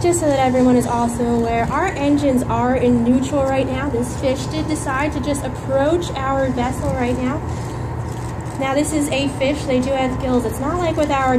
just so that everyone is also aware, our engines are in neutral right now. This fish did decide to just approach our vessel right now. Now this is a fish, they do have gills. It's not like with our